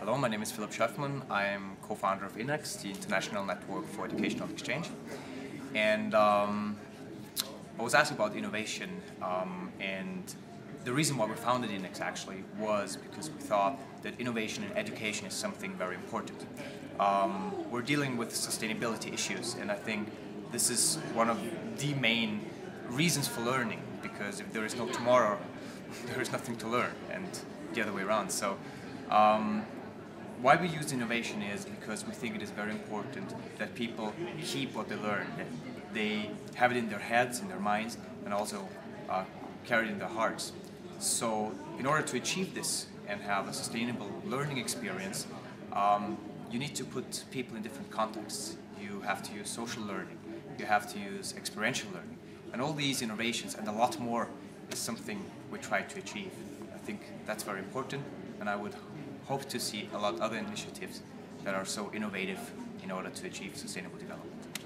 Hello, my name is Philipp Schoeffmann. I'm co-founder of INEX, the International Network for Educational Exchange. And um, I was asked about innovation, um, and the reason why we founded INEX actually was because we thought that innovation in education is something very important. Um, we're dealing with sustainability issues, and I think this is one of the main reasons for learning, because if there is no tomorrow, there is nothing to learn, and the other way around. So um, why we use innovation is because we think it is very important that people keep what they learn, that they have it in their heads, in their minds, and also uh, carry it in their hearts. So in order to achieve this and have a sustainable learning experience, um, you need to put people in different contexts. You have to use social learning, you have to use experiential learning, and all these innovations and a lot more is something we try to achieve. I think that's very important, and I would hope to see a lot of other initiatives that are so innovative in order to achieve sustainable development.